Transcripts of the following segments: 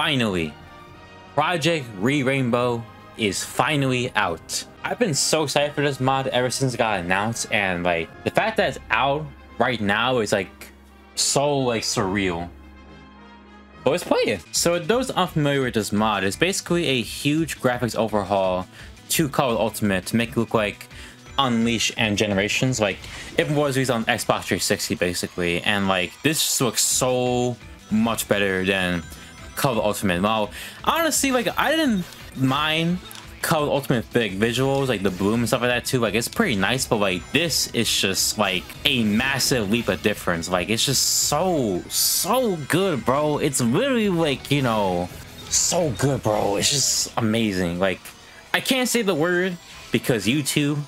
finally, Project Re-Rainbow is finally out. I've been so excited for this mod ever since it got announced, and like the fact that it's out right now is like so like surreal. But let's play it. So those unfamiliar with this mod, it's basically a huge graphics overhaul to Call Color Ultimate to make it look like Unleash and Generations, like it was released on Xbox 360 basically, and like this just looks so much better than Color Ultimate. Well, honestly, like I didn't mind Color Ultimate big visuals, like the bloom and stuff like that too. Like it's pretty nice, but like this is just like a massive leap of difference. Like it's just so so good, bro. It's literally like you know so good, bro. It's just amazing. Like I can't say the word because YouTube,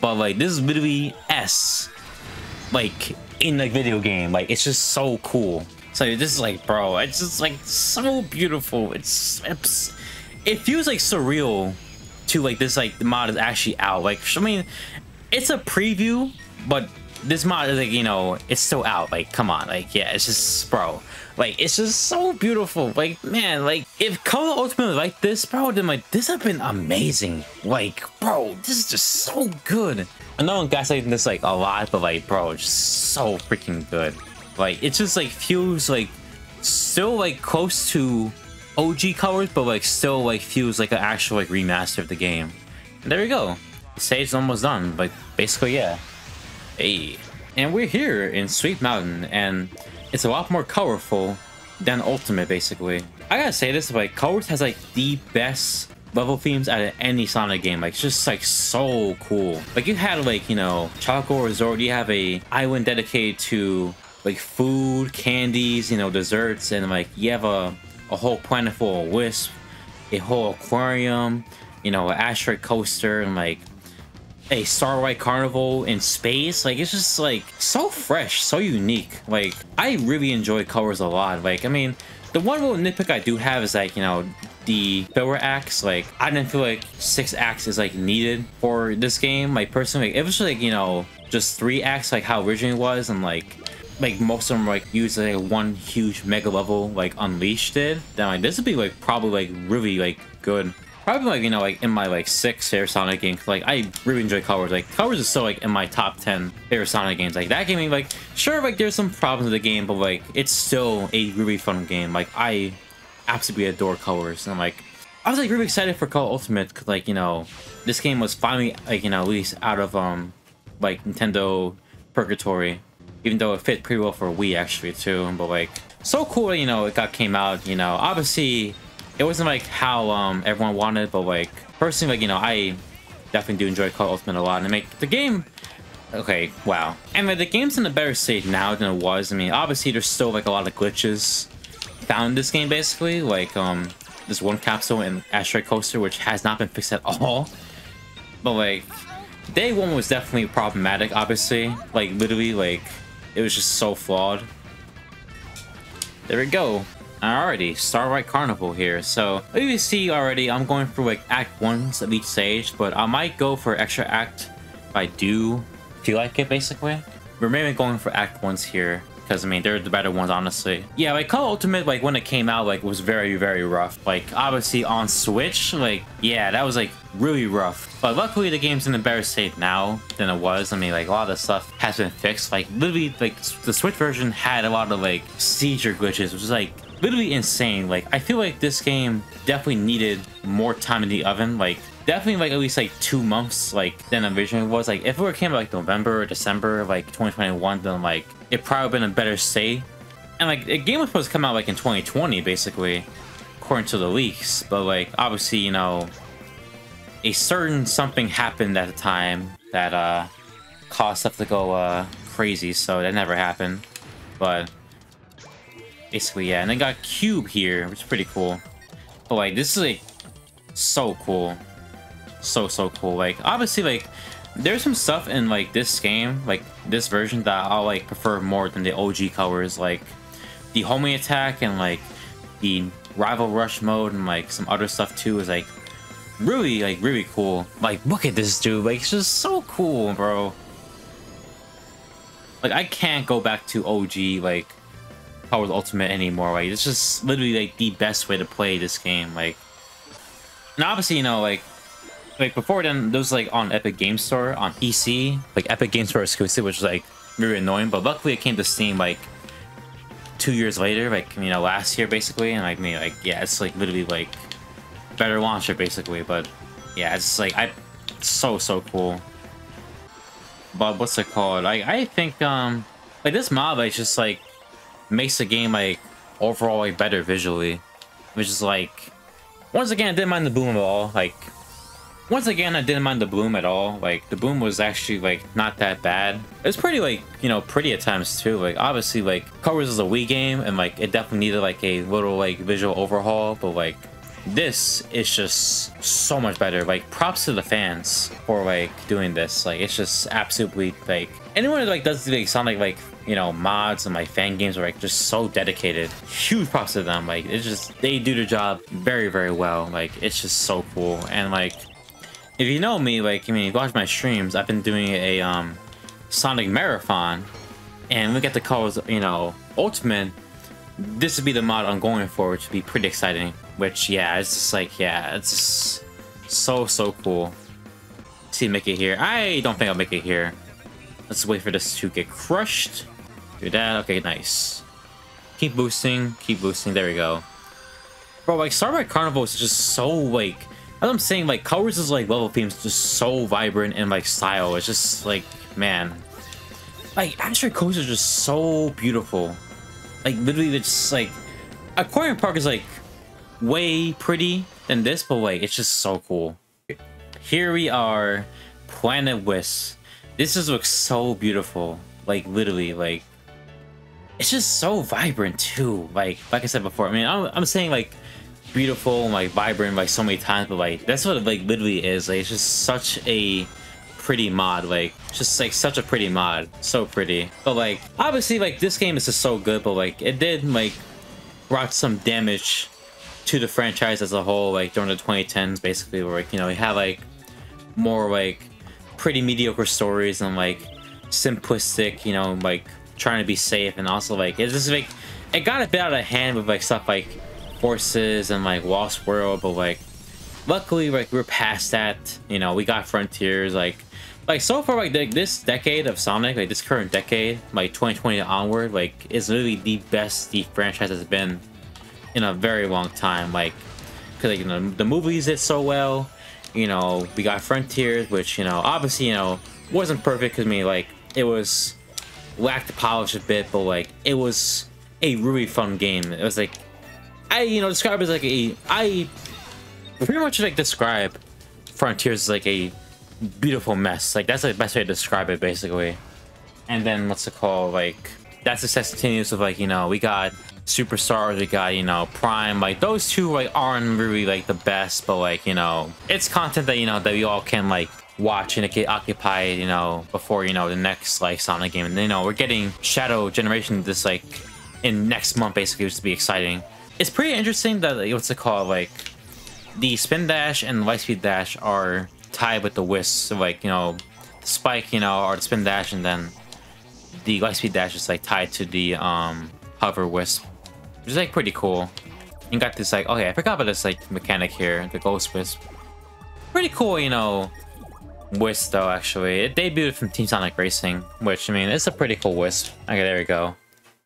but like this is literally S, like in the video game. Like it's just so cool. So this is like, bro, it's just like so beautiful. It's, it's it feels like surreal to like this like the mod is actually out. Like I mean, it's a preview, but this mod is like you know it's still out. Like come on, like yeah, it's just bro. Like it's just so beautiful. Like man, like if Color Ultimate like this, bro, then like this have been amazing. Like bro, this is just so good. I know I'm gaslighting this like a lot, but like bro, just so freaking good. Like it just like feels like still like close to OG colors, but like still like feels like an actual like remaster of the game. And there we go. The stage's almost done. but basically, yeah. Hey. And we're here in Sweet Mountain, and it's a lot more colorful than Ultimate, basically. I gotta say this, like, Colors has, like, the best level themes out of any Sonic game. Like, it's just, like, so cool. Like, you had, like, you know, Choco Resort, you have a island dedicated to, like, food, candies, you know, desserts, and, like, you have a, a whole planet full of wisp, a whole aquarium, you know, an asteroid coaster, and, like, a Starlight Carnival in space. Like, it's just, like, so fresh, so unique. Like, I really enjoy Colors a lot. Like, I mean, the one little nitpick I do have is, like, you know, the filler acts. Like, I didn't feel like six acts is, like, needed for this game. Like, personally, it was, like, you know, just three acts, like, how originally was, and, like, like most of them like use like one huge mega level like unleashed did then like this would be like probably like really like good probably like you know like in my like six favorite Sonic games. Like I really enjoy Colors. Like Colors is still like in my top ten favorite Sonic games. Like that game, like sure, like there's some problems with the game, but like it's still a really fun game. Like I absolutely adore Colors, and I'm like I was like really excited for Color Ultimate because like you know this game was finally like you know at least out of um like Nintendo purgatory, even though it fit pretty well for Wii actually too. But like so cool, you know, it got came out. You know, obviously it wasn't like how um everyone wanted, but like personally, like you know, I definitely do enjoy Call of Ultimate a lot, and make the game. Okay, wow. And like, the game's in a better state now than it was. I mean, obviously there's still like a lot of glitches found in this game, basically. Like um, this one capsule in Asteroid Coaster, which has not been fixed at all. But like, day one was definitely problematic. Obviously, like literally, like it was just so flawed. There we go. Alrighty, Starlight Carnival here. So, you see already, I'm going for like Act 1s of each stage, but I might go for extra act if I do feel like it, basically. We're maybe going for Act 1s here, because, I mean, they're the better ones, honestly. Yeah, like, Call Ultimate, like, when it came out, like, was very, very rough. Like, obviously, on Switch, like, yeah, that was, like, really rough. But luckily, the game's in a better state now than it was. I mean, like, a lot of stuff has been fixed. Like, literally, like, the Switch version had a lot of, like, seizure glitches, which is, like, literally insane. Like, I feel like this game definitely needed more time in the oven. Like, definitely like at least like two months like than originally was. Like, if it were came out like November or December like 2021, then like it probably been a better say. And like the game was supposed to come out like in 2020, basically, according to the leaks. But like obviously, you know, a certain something happened at the time that uh caused stuff to go uh crazy. So that never happened. But basically, yeah. And then got Cube here, which is pretty cool. But like this is like so cool. So so cool. Like obviously like there's some stuff in like this game, like this version that I'll like prefer more than the OG colors, like the homing attack and like the rival rush mode and like some other stuff too is like really like really cool. Like look at this dude, like it's just so cool, bro. Like I can't go back to OG like Wars Ultimate anymore. Like it's just literally like the best way to play this game. Like, and obviously you know like like before then those like on Epic Game Store on PC, like Epic Game Store exclusive, which was like really annoying. But luckily it came to Steam like two years later, like you know last year basically, and like me like yeah, it's like literally like better launcher basically. But yeah, it's like I so so cool. But what's it called? I I think um like this mod like just like makes the game like overall like better visually, which is like once again I didn't mind the boom at all. Like once again I didn't mind the bloom at all. Like the bloom was actually like not that bad. It was pretty like you know pretty at times too. Like obviously like Wars is a Wii game and like it definitely needed like a little like visual overhaul, but like this is just so much better. Like props to the fans for like doing this. Like it's just absolutely like anyone who like does like Sonic like like, you know mods and like fan games are like just so dedicated. Huge props to them. Like it's just they do the job very very well. Like it's just so cool and like if you know me like I mean you watch my streams I've been doing a um Sonic marathon and we get the calls you know Ultimate this would be the mod I'm going for, which would be pretty exciting. Which, yeah, it's just like, yeah, it's so, so cool. See, make it here. I don't think I'll make it here. Let's wait for this to get crushed. Do that. Okay, nice. Keep boosting. Keep boosting. There we go. Bro, like, Starlight Carnival is just so, like... As I'm saying, like, Colors is, like, level themes just so vibrant and, like, style. It's just, like, man. Like, Asteroid Coast is just so beautiful. Like, literally, it's like... Aquarium Park is, like, way pretty than this, but, like, it's just so cool. Here we are, Planet Wisp. This just looks so beautiful. Like, literally, like... It's just so vibrant, too. Like, like I said before, I mean, I'm, I'm saying, like, beautiful and, like, vibrant, like, so many times, but, like, that's what it, like, literally is. Like, it's just such a pretty mod like just like such a pretty mod so pretty but like obviously like this game is just so good but like it did like brought some damage to the franchise as a whole like during the 2010s basically where like you know we have like more like pretty mediocre stories and like simplistic you know like trying to be safe and also like it's just like it got a bit out of hand with like stuff like forces and like lost world but like luckily like we're past that. You know we got frontiers like like so far like this decade of sonic like this current decade like 2020 onward like is literally the best the franchise has been in a very long time. Like because like you know the movies did so well. You know we got frontiers which you know obviously you know wasn't perfect because me like it was lacked the polish a bit but like it was a really fun game. It was like i you know describe as like a i pretty much like describe frontiers as like a beautiful mess. Like that's the best way to describe it, basically. And then what's it called? Like that's the continues of like you know we got superstars, we got you know prime. Like those two like aren't really like the best, but like you know it's content that you know that we all can like watch and it get occupied. You know before you know the next like Sonic game. And you know we're getting Shadow Generation this like in next month basically, which to be exciting. It's pretty interesting that what's it called like the spin dash and light speed dash are tied with the wisp. So like, you know, the spike, you know, or the spin dash, and then the light speed dash is like tied to the um hover wisp. Which is like pretty cool. You got this like, okay, I forgot about this like mechanic here, the ghost wisp. Pretty cool, you know, wisp though, actually. It debuted from Team Sonic Racing, which, I mean, it's a pretty cool wisp. Okay, there we go.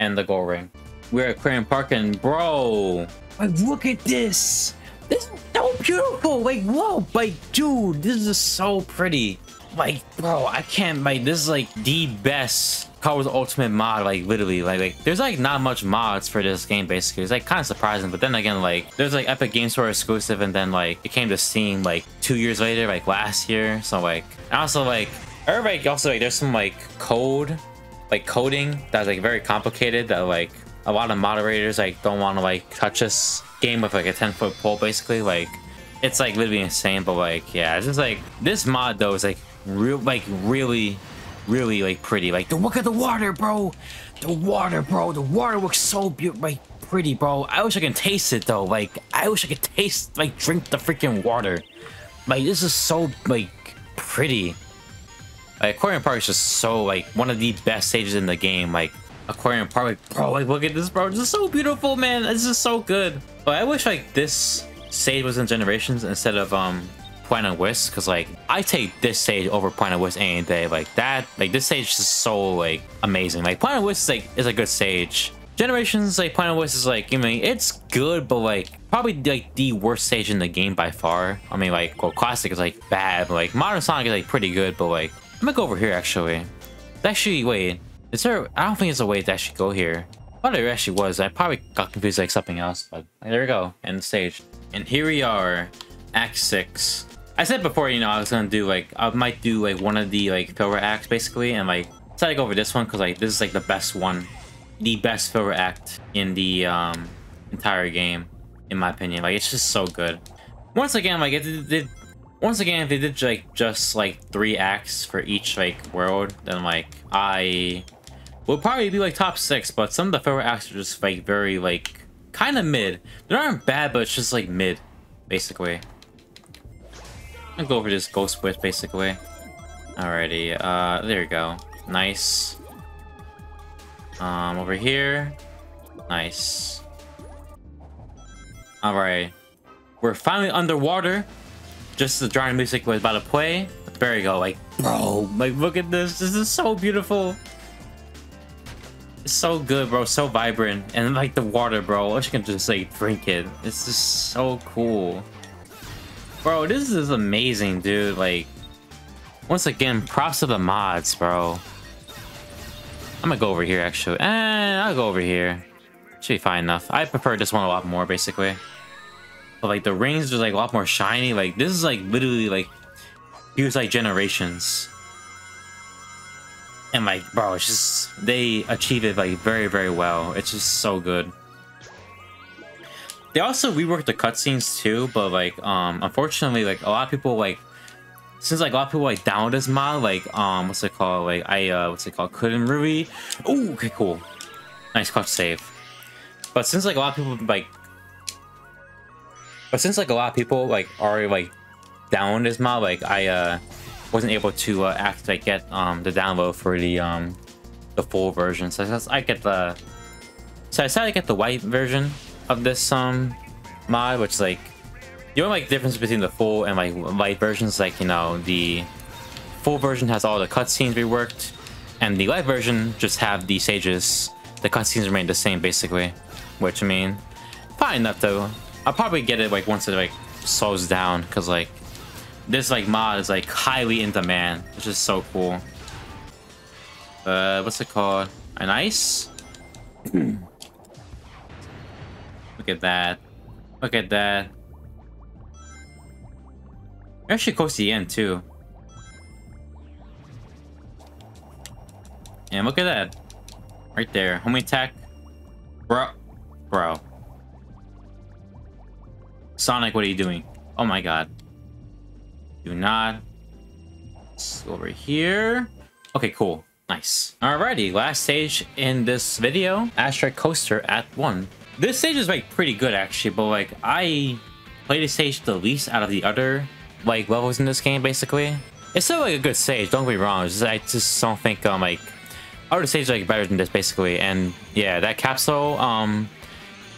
And the gold ring. We're at Aquarium Park and bro, like, look at this! This is so beautiful. Like, whoa, like, dude, this is so pretty. Like, bro, I can't, like, this is like the best Colors Ultimate mod, like, literally, like, like, there's like not much mods for this game, basically. It's like kind of surprising, but then again, like, there's like Epic Game Store exclusive, and then like, it came to Steam like two years later, like last year. So like, also like, everybody also like, there's some like code, like coding that's like very complicated that like a lot of moderators like don't want to like touch this game with like a 10 foot pole basically like it's like literally insane but like yeah it's just like this mod though is like real like really really like pretty. Like the look at the water bro! The water bro! The water looks so beautiful like pretty bro. I wish i could taste it though. Like i wish i could taste like drink the freaking water. Like this is so like pretty. Like aquarium park is just so like one of the best stages in the game. Like aquarium park. Like, bro, like look at this, bro. This is so beautiful, man. This is so good. But I wish like this stage was in Generations instead of um Planet Wisp, because like I take this stage over Planet Wisp any day. Like that, like this stage is so like amazing. Like Planet Wisp is like is a good stage. Generations, like Planet Wisp is like, I mean, it's good, but like probably like the worst stage in the game by far. I mean, like, well, Classic is like bad, but like Modern Sonic is like pretty good, but like, I'm gonna go over here actually. Actually, wait, is there, I don't think there's a way to actually go here. But there actually was. I probably got confused like something else, but there we go, end stage. And here we are, Act 6. I said before, you know, I was gonna do like, I might do like one of the like filler acts basically, and like, decided to go over this one because like, this is like the best one. The best filler act in the um, entire game, in my opinion. Like, it's just so good. Once again, like, it did, once again, if they did like just like three acts for each like world, then like I would probably be like top six. But some of the filler acts are just like very like kind of mid. They aren't bad, but it's just like mid, basically. I'll go over this ghost wisp basically. Alrighty, uh, there you go. Nice. Um, over here. Nice. Alright. We're finally underwater. Just the drawing music was about to play. There you go, like, bro, like, look at this. This is so beautiful. So good, bro. So vibrant. And, like, the water, bro. I wish I could just, like, drink it. It's just so cool. Bro, this is amazing, dude. Like, once again, props to the mods, bro. I'm gonna go over here, actually. And I'll go over here. Should be fine enough. I prefer this one a lot more, basically. But like the rings are like a lot more shiny. Like this is like literally like use like generations. And like bro, it's just they achieve it like very very well. It's just so good. They also reworked the cutscenes too, but like um unfortunately like a lot of people like since like a lot of people like download this mod, like um what's it called? Like I uh what's it called? Couldn't really Oh okay cool. Nice clutch save. But since like a lot of people like but since like a lot of people like already like download this mod, like I uh wasn't able to uh, actually get um the download for the um the full version. So I get the so I decided to get the white version of this um mod, which like the only like difference between the full and like light versions, like you know the full version has all the cutscenes reworked, and the light version just have the sages. The cutscenes remain the same basically, which I mean, fine enough though. I'll probably get it like once it like slows down because like this like mod is like highly in demand, which is so cool. Uh, what's it called? An ice? Look at that. Look at that. Actually close to the end too. And look at that. Right there. Homing attack. Bro. Bro. Sonic, what are you doing? Oh my god. Do not. Let's over here. Okay, cool. Nice. Alrighty, last stage in this video. Asteroid Coaster at 1. This stage is like pretty good actually, but like I played this stage the least out of the other like levels in this game basically. It's still like a good stage, don't get me wrong. Just, I just don't think um like other stages like better than this basically. And yeah, that capsule um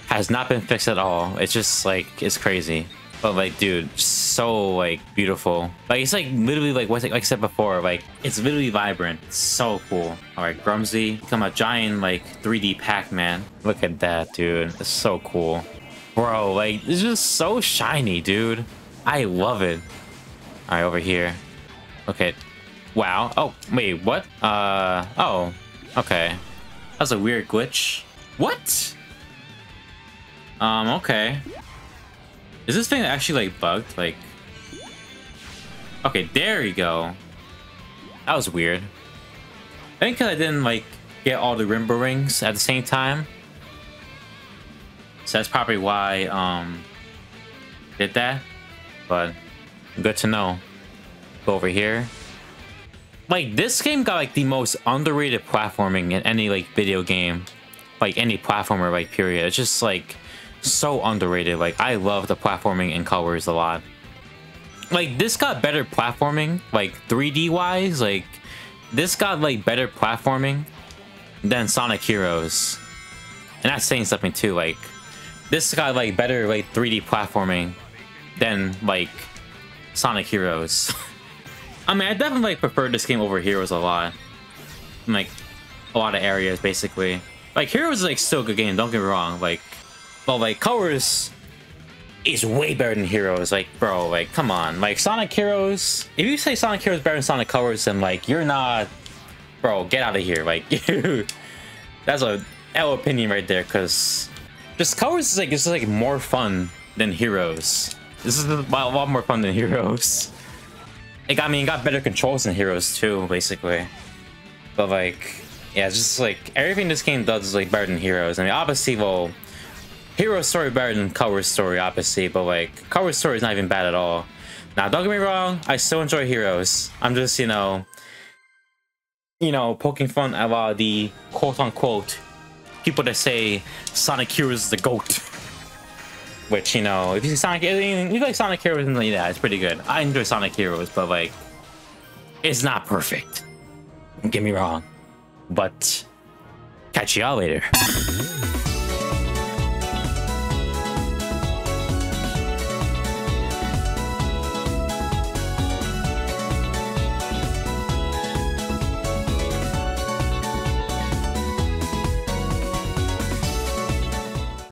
has not been fixed at all. It's just like it's crazy. But like, dude, so like beautiful. Like it's like literally like what like I said before. Like it's literally vibrant. It's so cool. All right, Grumsy, become a giant like 3D Pac-Man. Look at that, dude. It's so cool, bro. Like it's just so shiny, dude. I love it. All right, over here. Okay. Wow. Oh wait, what? Uh. Oh. Okay. That's a weird glitch. What? Um, okay. Is this thing actually, like, bugged? Like... Okay, there you go. That was weird. I think because I didn't, like, get all the Rainbow Rings at the same time. So that's probably why, um... Did that. But, good to know. Go over here. Like, this game got, like, the most underrated platforming in any, like, video game. Like, any platformer, like, period. It's just, like so underrated. Like, I love the platforming in colors a lot. Like, this got better platforming, like, 3D-wise. Like, this got, like, better platforming than Sonic Heroes. And that's saying something too, like, this got like better like 3D platforming than like Sonic Heroes. I mean, I definitely like, prefer this game over Heroes a lot. like, a lot of areas, basically. Like, Heroes is like still a good game, don't get me wrong. Like, but like, Colors is way better than Heroes. Like, bro, like, come on. Like, Sonic Heroes, if you say Sonic Heroes better than Sonic Colors, then like, you're not, bro, get out of here. Like, that's a L opinion right there, because just Colors is like, it's like more fun than Heroes. This is a lot more fun than Heroes. Like, I mean, got better controls than Heroes too, basically. But like, yeah, it's just like everything this game does is like better than Heroes. I mean, obviously, well, Hero's story better than Color's story, obviously, but like Color's story is not even bad at all. Now, don't get me wrong, I still enjoy Heroes. I'm just, you know, you know, poking fun at the quote unquote people that say Sonic Heroes is the GOAT. Which, you know, if you see Sonic, you like Sonic Heroes, and yeah, it's pretty good. I enjoy Sonic Heroes, but like, it's not perfect. Don't get me wrong. But catch y'all later.